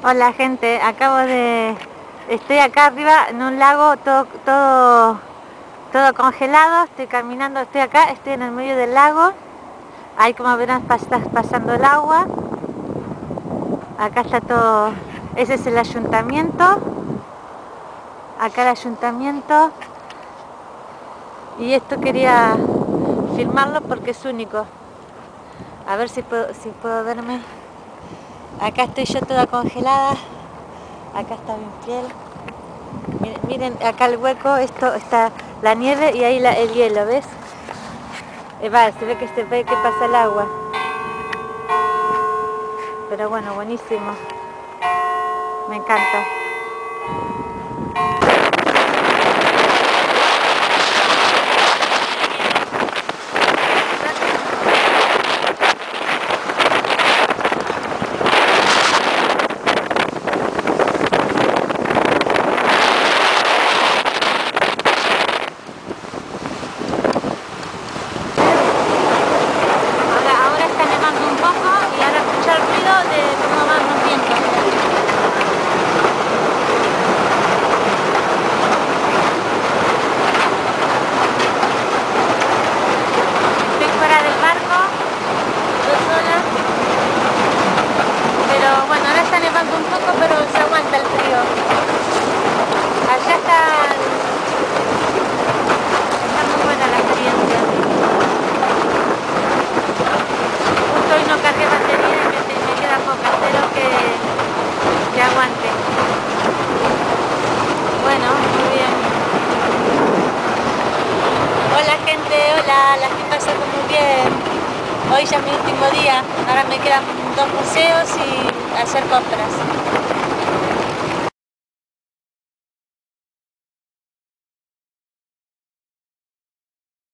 Hola gente, acabo de... Estoy acá arriba en un lago todo, todo, todo congelado, estoy caminando, estoy acá, estoy en el medio del lago. Ahí como verán pasando el agua. Acá está todo... Ese es el ayuntamiento. Acá el ayuntamiento. Y esto quería filmarlo porque es único. A ver si puedo, si puedo verme. Acá estoy yo toda congelada. Acá está mi piel. Miren, acá el hueco, esto está la nieve y ahí el hielo, ¿ves? Eh, se ve que se ve que pasa el agua. Pero bueno, buenísimo. Me encanta. un poco, pero se aguanta el frío. Allá está, está muy buena la experiencia. Justo hoy no cargué batería y me, me queda poca, espero que, que aguante. Bueno, muy bien. Hola gente, hola, la estoy pasando muy bien. Hoy ya es mi último día, ahora me quedan dos museos y hacer compras.